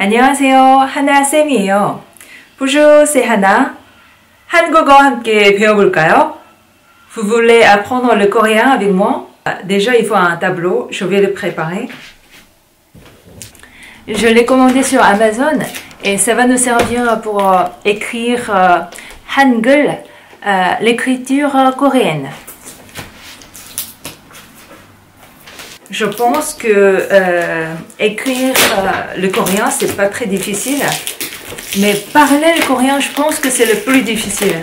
안녕하세요. 하나쌤이에요. Bonjour, c'est Hana. 한국어 함께 배워볼까요? Vous voulez apprendre le coréen avec moi? Déjà, il faut un tableau. Je vais le préparer. Je l'ai commandé sur Amazon et ça va nous servir pour euh, écrire euh, Hangul, euh, l'écriture coréenne. Je pense que euh, écrire euh, le coréen, c'est pas très difficile. Mais parler le coréen, je pense que c'est le plus difficile.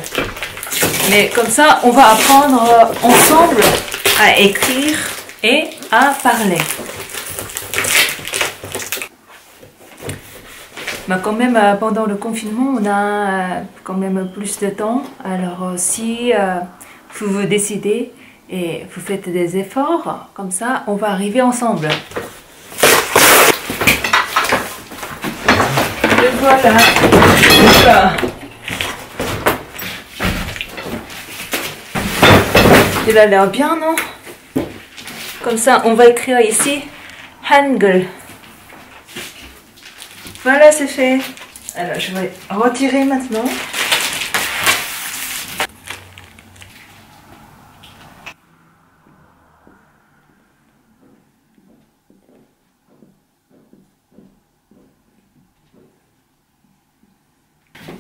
Mais comme ça, on va apprendre euh, ensemble à écrire et à parler. Mais quand même, pendant le confinement, on a quand même plus de temps. Alors si vous vous décidez et vous faites des efforts, comme ça, on va arriver ensemble. Le voilà. Oula. Il a l'air bien, non? Comme ça, on va écrire ici Hangul. Voilà, c'est fait. Alors, je vais retirer maintenant.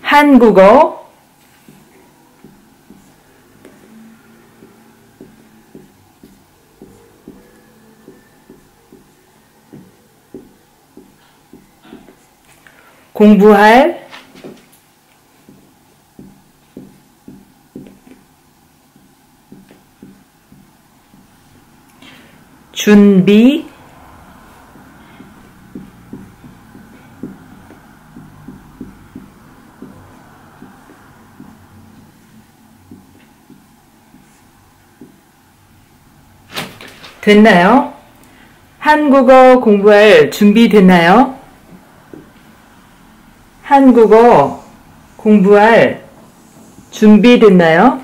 한국어. 공부할 준비 됐나요? 한국어 공부할 준비 됐나요? 한국어 공부할 준비 됐나요?